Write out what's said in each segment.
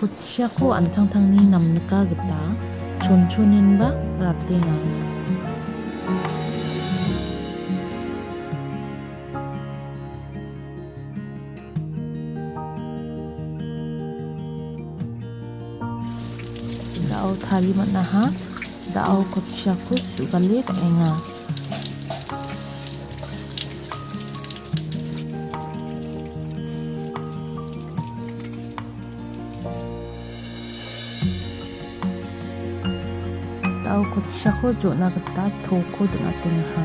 고치아코 안탕탕니 남느까 그따 존촌인바 라띵아 dao kalimat naha dao kotchaku sugalit enga tao kutsako jona gita toko ding·atengaha.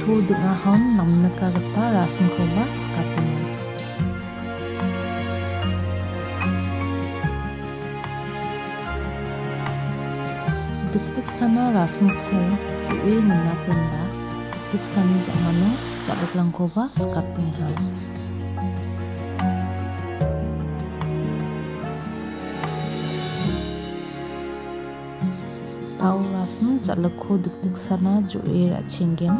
To ding·ahon namnika gita rasinkoba skatenga. Dikdik sana rasinko ju·e minatenba dikdik sani jamano jabik-rangkoba skatenga. thau rasen chatla kho duk duk sana jo e ra chingen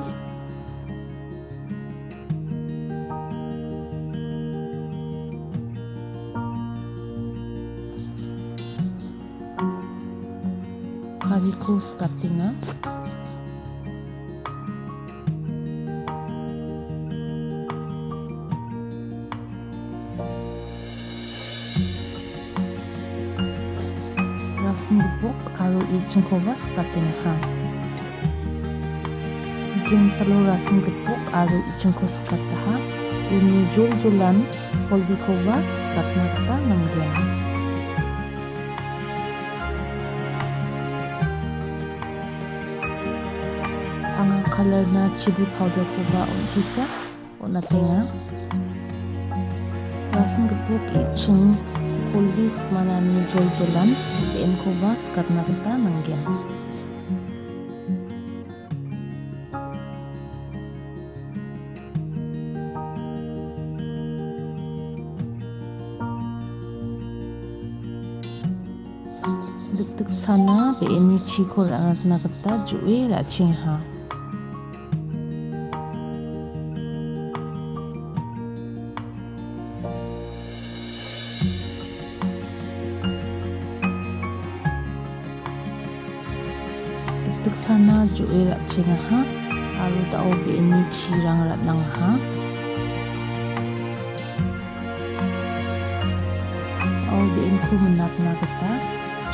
kari ko starting a jo·e ra·chenggen kariko skatenga rasen gipok aro ichingkoba skatenga. Jeng salo rasen gipok aro ichingko skataha uni jol-jolan holdikoba skatna gita nanggen. Anga color na chili powder koba untisa unatenga. Rasen gipok iching holdis manani jol-jolan PM koba skatna gita nanggen. Dikdik sana BNI chiko rangatna gita ju·e ra·chengha. Dikdik tiksana jue la ching ha aru ta obi ni chirang rat nang ha obi en ku menat na gata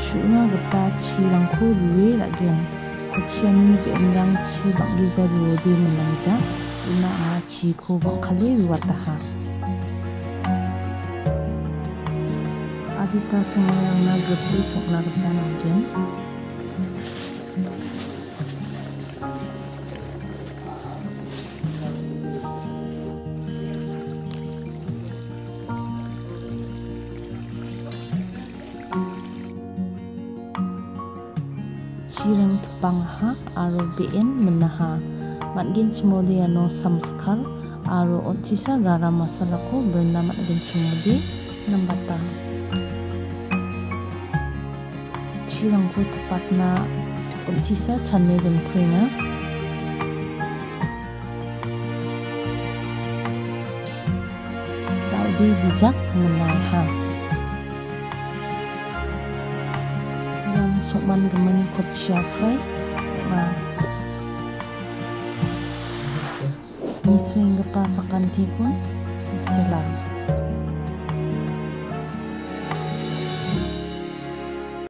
shuna gata chirang ku lue la gen kuchian ni ben rang chi bang gi ja lu de menang ja ina a chi ko ba khale ruat ha adita sumayang na gepi sok na gata nang gen chirang tpangha aro be·en minaha man·gen chimode iano samskal aro on·tisa garam masalako brena man·gen chimode nambata. Chirangko tipatna on·tisa chane donkuenga daude bijak menaiha ian sokmangimin kutsya fry ong·a nisuenggipa sakantikon telang